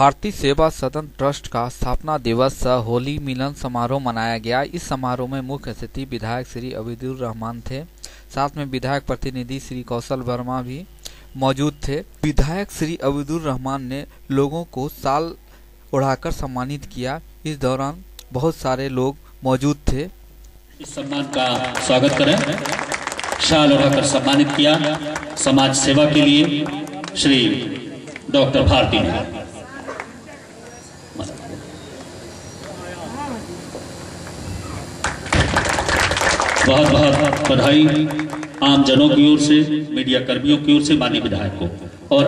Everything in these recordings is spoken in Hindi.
भारतीय सेवा सदन ट्रस्ट का स्थापना दिवस होली मिलन समारोह मनाया गया। इस समारोह में मुख्य अतिथि विधायक श्री अबीदुर रहमान थे। साथ में विधायक प्रतिनिधि श्री कौशल वर्मा भी मौजूद थे। विधायक श्री अबीदुर रहमान ने लोगों को साल उड़ाकर सम्मानित किया। इस दौरान बहुत सारे लोग मौजूद थे। इस सम्मान का स्वागत करें। शाल उड़ाकर सम्मानित किया। समाज सेवा के लिए श्री डॉक्टर भारती ने। बहुत बहुत बधाई आम जनों की ओर से, मीडिया कर्मियों की ओर से, माननीय विधायक को और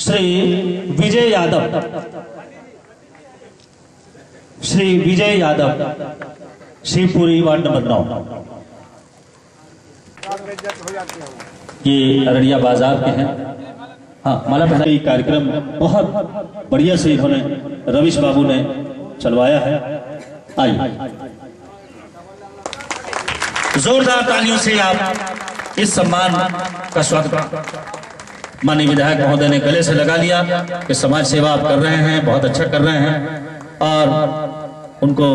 श्री विजय यादव, श्री विजय यादव शिवपुरी वार्ड नंबर नौ। ये अररिया बाज़ार के हैं। हाँ माला पहना ये कार्यक्रम बहुत बढ़िया से इन्होंने रविश बाबू ने चलवाया है। आइए। जोरदार तालियों से आप इस सम्मान का स्वागत माननीय विधायक महोदय ने गले से लगा लिया कि समाज सेवा आप कर रहे हैं, बहुत अच्छा कर रहे हैं, और उनको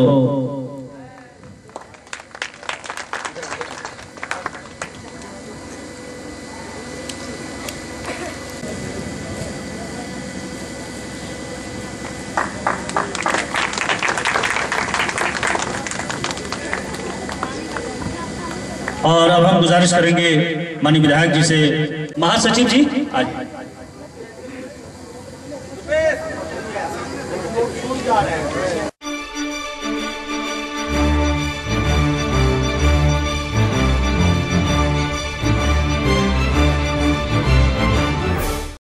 और अब हम गुजारिश करेंगे माननीय विधायक जी से। महासचिव जी आज।